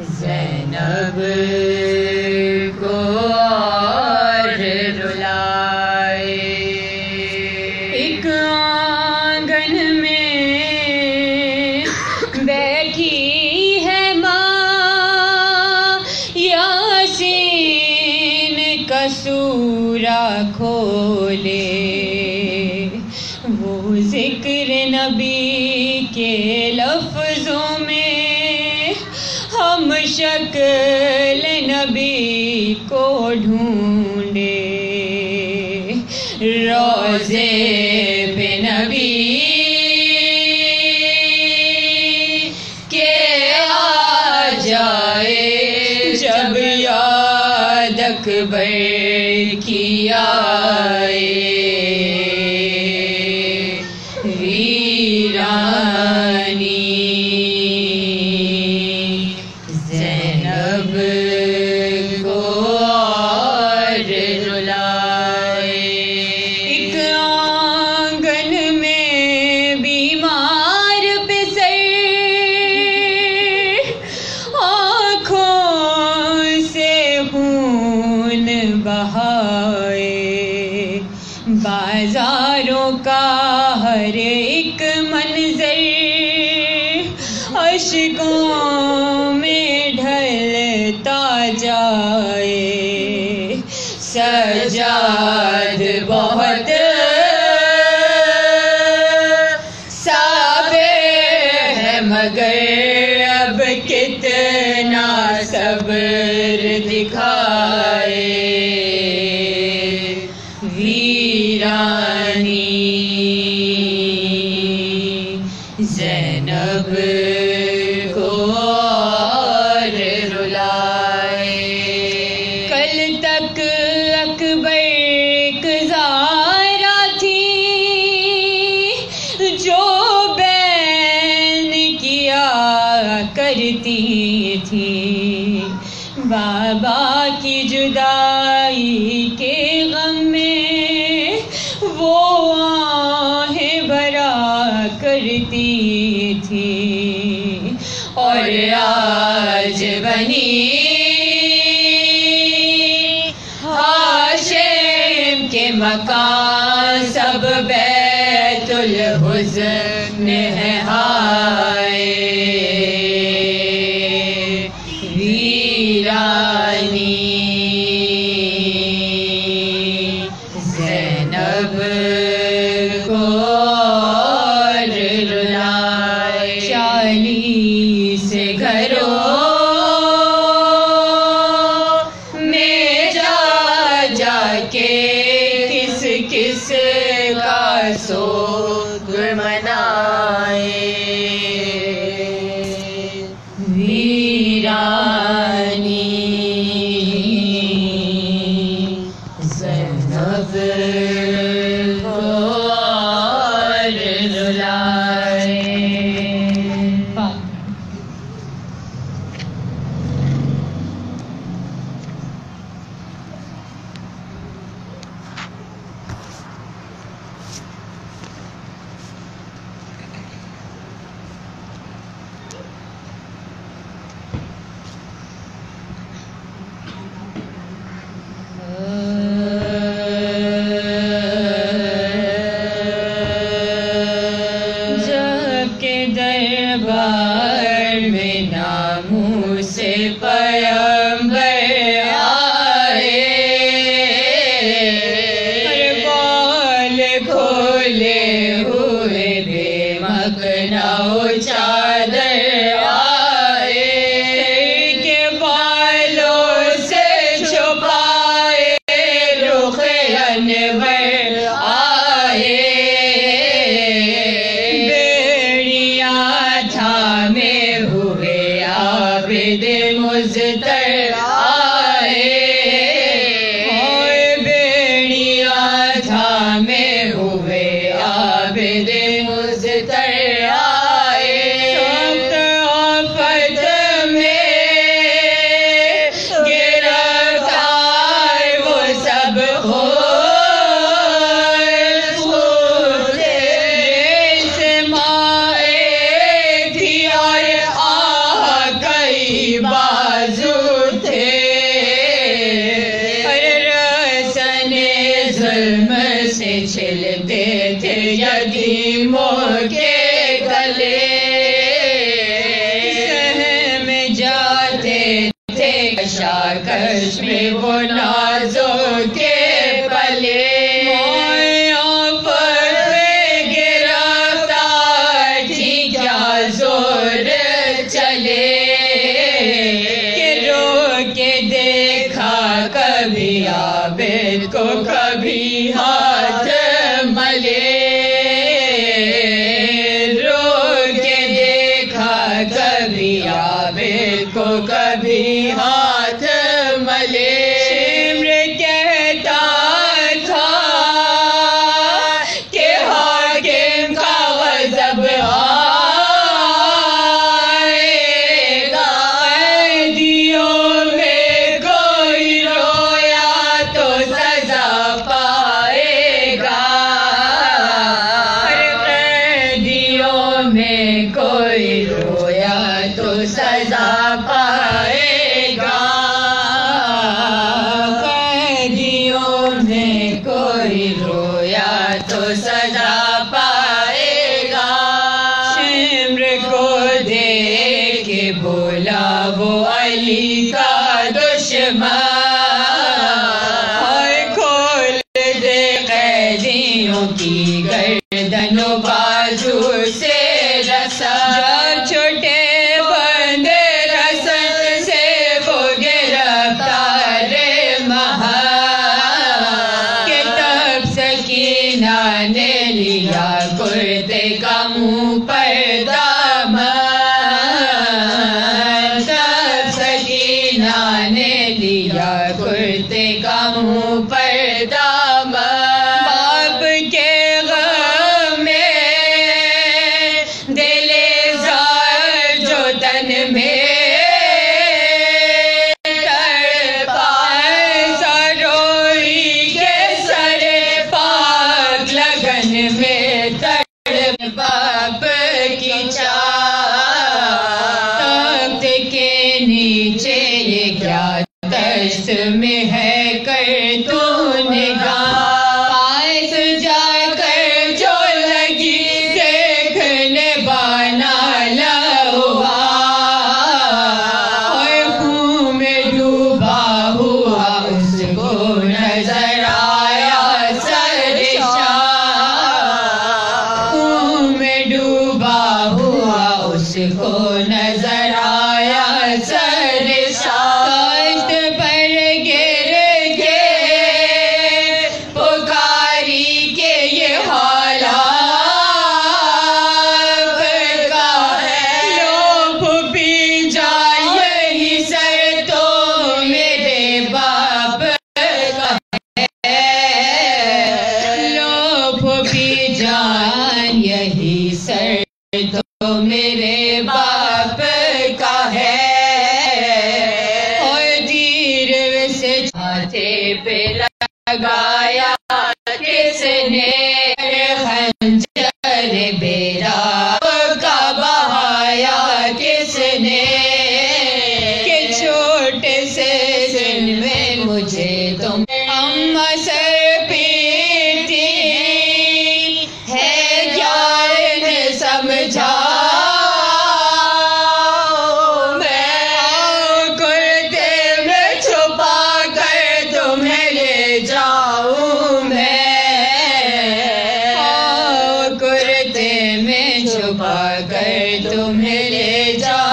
Zainab روزے پہ نبی کے آ جائے جب یاد اکبر शिकों में ढलता जाए। सजाद बहुत साबे है मगर अब कितना सब्र दिखा हुसन है हाय वीरानी जैनब को रुलाए चाली से घरों चलते थे यदि मोके चले रो के देखा कभी आवे को कभी हाँ। सजा पाए कृ कोई रोया त सजा पाए मृ को دشمن तुम्हें ले जा